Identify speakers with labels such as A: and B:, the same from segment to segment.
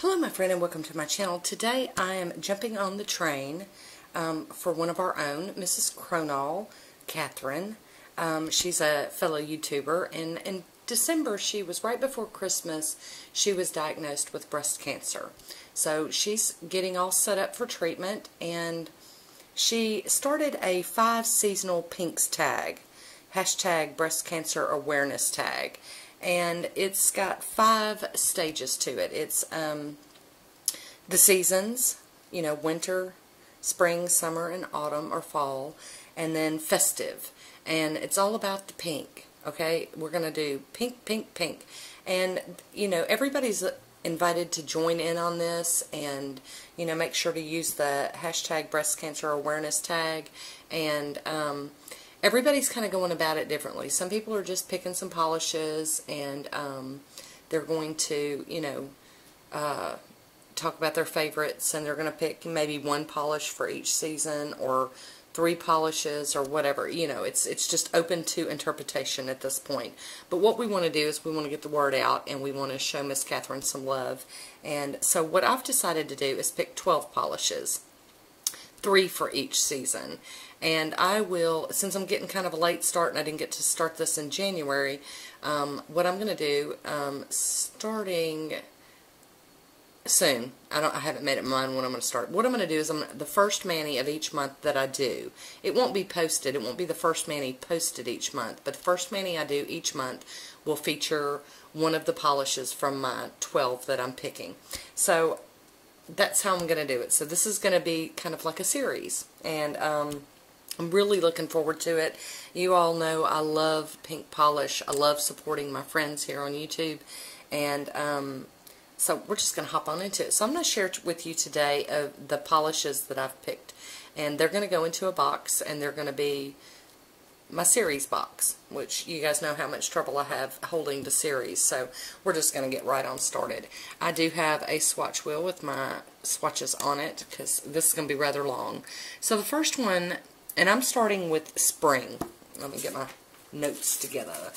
A: Hello my friend and welcome to my channel. Today I am jumping on the train um, for one of our own, Mrs. Cronall, Catherine. Um, she's a fellow YouTuber and in December she was right before Christmas she was diagnosed with breast cancer. So she's getting all set up for treatment and she started a five seasonal pinks tag hashtag breast cancer awareness tag and it's got five stages to it. It's um, the seasons, you know, winter, spring, summer, and autumn or fall, and then festive. And it's all about the pink, okay? We're going to do pink, pink, pink. And, you know, everybody's invited to join in on this and, you know, make sure to use the hashtag breast cancer awareness tag. And, um, everybody's kind of going about it differently. Some people are just picking some polishes and um, they're going to, you know, uh, talk about their favorites and they're going to pick maybe one polish for each season or three polishes or whatever. You know, it's it's just open to interpretation at this point. But what we want to do is we want to get the word out and we want to show Miss Catherine some love. And so what I've decided to do is pick 12 polishes three for each season. And I will, since I'm getting kind of a late start and I didn't get to start this in January, um, what I'm going to do, um, starting soon, I don't, I haven't made up my mind when I'm going to start. What I'm going to do is I'm the first mani of each month that I do. It won't be posted. It won't be the first mani posted each month, but the first mani I do each month will feature one of the polishes from my 12 that I'm picking. So that's how I'm going to do it. So this is going to be kind of like a series. And um, I'm really looking forward to it. You all know I love pink polish. I love supporting my friends here on YouTube. And um, so we're just going to hop on into it. So I'm going to share with you today uh, the polishes that I've picked. And they're going to go into a box and they're going to be my series box, which you guys know how much trouble I have holding the series, so we're just going to get right on started. I do have a swatch wheel with my swatches on it, because this is going to be rather long. So the first one, and I'm starting with spring. Let me get my notes together.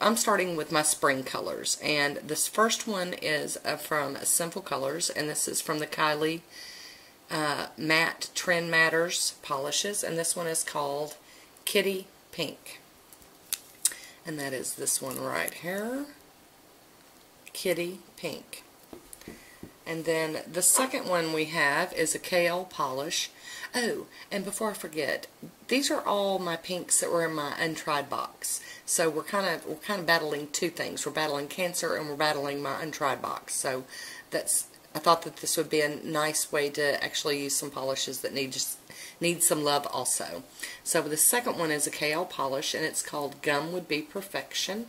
A: I'm starting with my spring colors, and this first one is uh, from Sinful Colors, and this is from the Kylie uh, Matte Trend Matters Polishes, and this one is called Kitty Pink. And that is this one right here. Kitty Pink. And then the second one we have is a KL polish. Oh, and before I forget, these are all my pinks that were in my untried box. So we're kind of we're kind of battling two things. We're battling cancer and we're battling my untried box. So that's I thought that this would be a nice way to actually use some polishes that need just need some love also. So the second one is a KL polish, and it's called Gum Would Be Perfection.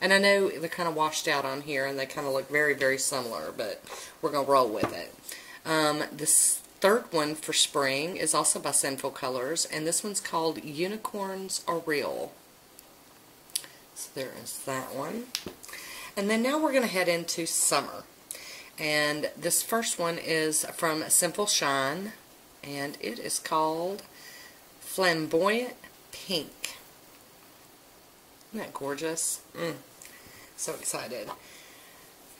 A: And I know they're kind of washed out on here, and they kind of look very, very similar, but we're going to roll with it. Um, this third one for spring is also by Sinful Colors, and this one's called Unicorns Are Real. So there is that one. And then now we're going to head into summer. And this first one is from Sinful Shine, and it is called Flamboyant Pink. Isn't that gorgeous? Mm. So excited.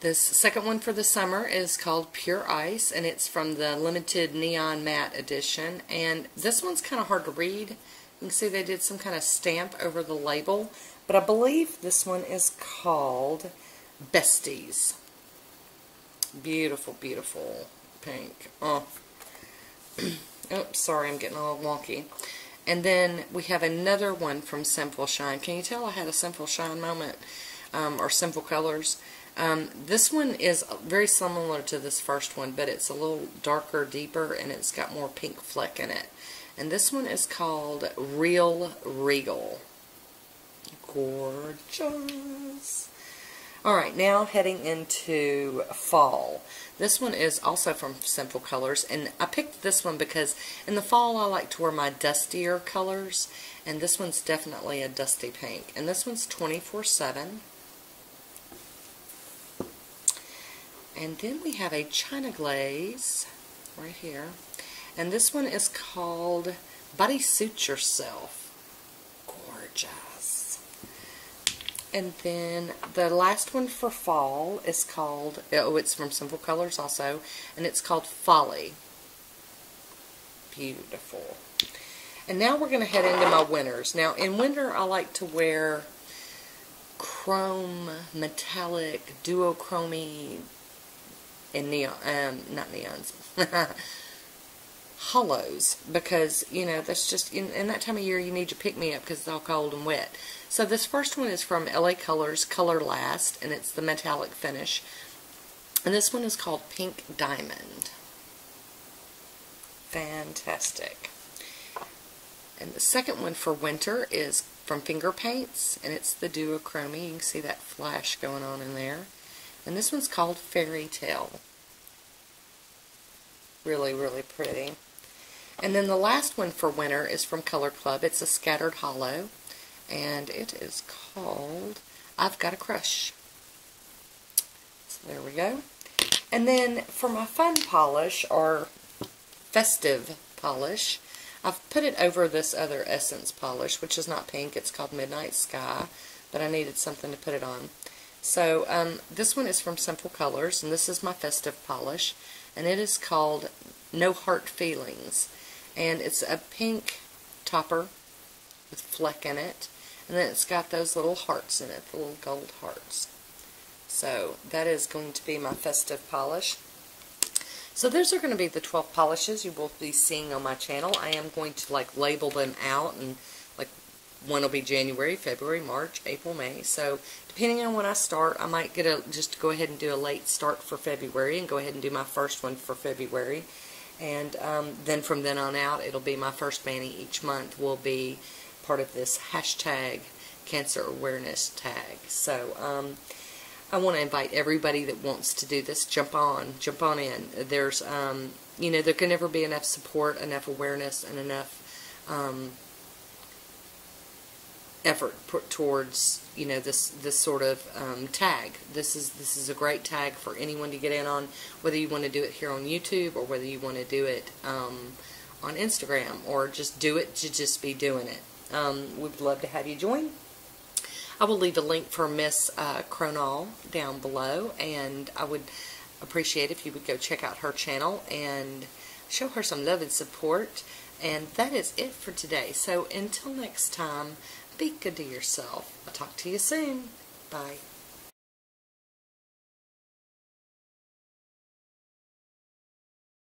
A: This second one for the summer is called Pure Ice, and it's from the limited Neon Matte edition. And this one's kind of hard to read. You can see they did some kind of stamp over the label. But I believe this one is called Besties. Beautiful, beautiful pink. Oh. Oops, sorry, I'm getting a little wonky. And then we have another one from Sinful Shine. Can you tell I had a Sinful Shine moment? Um, or Sinful Colors. Um, this one is very similar to this first one, but it's a little darker, deeper, and it's got more pink fleck in it. And this one is called Real Regal. Gorgeous. Alright, now heading into fall. This one is also from Sinful Colors, and I picked this one because in the fall I like to wear my dustier colors, and this one's definitely a dusty pink. And this one's 24-7. And then we have a China Glaze right here. And this one is called Body Suit Yourself. Gorgeous. And then the last one for fall is called, oh, it's from Sinful Colors also, and it's called Folly. Beautiful. And now we're going to head into my winters. Now, in winter, I like to wear chrome, metallic, duochromy, and neon, um, not neons, holos, because, you know, that's just, in, in that time of year, you need your pick-me-up because it's all cold and wet. So this first one is from LA Colors Color Last, and it's the metallic finish. And this one is called Pink Diamond. Fantastic. And the second one for winter is from Finger Paints, and it's the duochromy. You can see that flash going on in there. And this one's called Fairy Tale. Really, really pretty. And then the last one for winter is from Color Club. It's a Scattered Holo and it is called I've Got a Crush. So there we go. And then for my fun polish, or festive polish, I've put it over this other Essence polish, which is not pink. It's called Midnight Sky, but I needed something to put it on. So um, this one is from Sinful Colors, and this is my festive polish, and it is called No Heart Feelings. And it's a pink topper with fleck in it, and then it's got those little hearts in it, the little gold hearts. So that is going to be my festive polish. So those are going to be the 12 polishes you will be seeing on my channel. I am going to like label them out and like one will be January, February, March, April, May. So depending on when I start, I might get a just go ahead and do a late start for February and go ahead and do my first one for February. And um, then from then on out, it'll be my first mani each month will be part of this hashtag cancer awareness tag. So um, I want to invite everybody that wants to do this, jump on, jump on in. There's, um, you know, there can never be enough support, enough awareness, and enough um, effort put towards, you know, this this sort of um, tag. This is this is a great tag for anyone to get in on, whether you want to do it here on YouTube or whether you want to do it um, on Instagram or just do it to just be doing it. Um, we'd love to have you join. I will leave a link for Miss uh, Cronall down below, and I would appreciate if you would go check out her channel and show her some love and support. And that is it for today. So until next time, be good to yourself. I'll talk to you soon. Bye.